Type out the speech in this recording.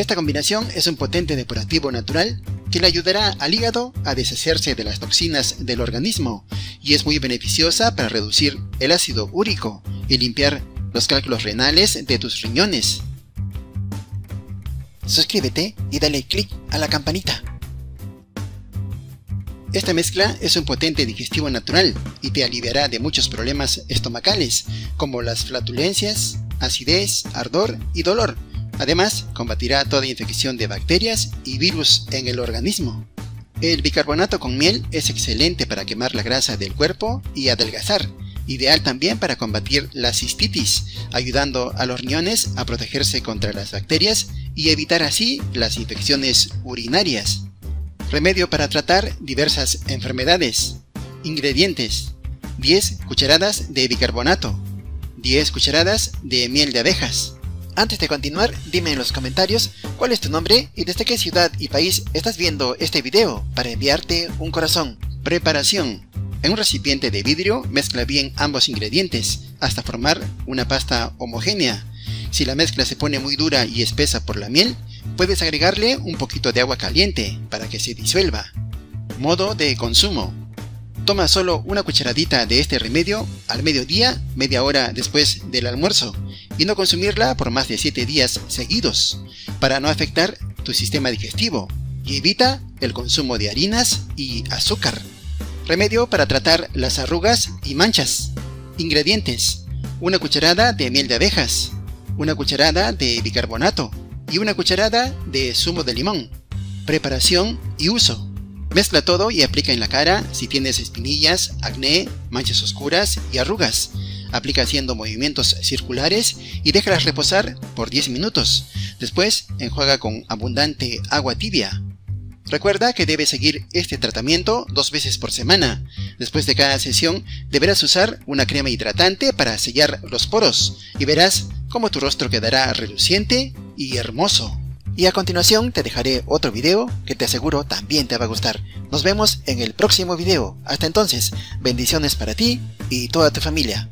Esta combinación es un potente depurativo natural que le ayudará al hígado a deshacerse de las toxinas del organismo y es muy beneficiosa para reducir el ácido úrico y limpiar los cálculos renales de tus riñones. Suscríbete y dale click a la campanita. Esta mezcla es un potente digestivo natural y te aliviará de muchos problemas estomacales, como las flatulencias, acidez, ardor y dolor. Además, combatirá toda infección de bacterias y virus en el organismo. El bicarbonato con miel es excelente para quemar la grasa del cuerpo y adelgazar, ideal también para combatir la cistitis, ayudando a los riñones a protegerse contra las bacterias y evitar así las infecciones urinarias. Remedio para tratar diversas enfermedades. Ingredientes. 10 cucharadas de bicarbonato. 10 cucharadas de miel de abejas. Antes de continuar, dime en los comentarios cuál es tu nombre y desde qué ciudad y país estás viendo este video para enviarte un corazón. Preparación. En un recipiente de vidrio mezcla bien ambos ingredientes hasta formar una pasta homogénea. Si la mezcla se pone muy dura y espesa por la miel, Puedes agregarle un poquito de agua caliente para que se disuelva. Modo de consumo. Toma solo una cucharadita de este remedio al mediodía, media hora después del almuerzo, y no consumirla por más de 7 días seguidos, para no afectar tu sistema digestivo, y evita el consumo de harinas y azúcar. Remedio para tratar las arrugas y manchas. Ingredientes. Una cucharada de miel de abejas, una cucharada de bicarbonato, y una cucharada de zumo de limón. Preparación y uso. Mezcla todo y aplica en la cara si tienes espinillas, acné, manchas oscuras y arrugas. Aplica haciendo movimientos circulares y déjalas reposar por 10 minutos. Después enjuaga con abundante agua tibia. Recuerda que debes seguir este tratamiento dos veces por semana. Después de cada sesión deberás usar una crema hidratante para sellar los poros y verás cómo tu rostro quedará reluciente y hermoso. Y a continuación te dejaré otro video que te aseguro también te va a gustar. Nos vemos en el próximo video. Hasta entonces, bendiciones para ti y toda tu familia.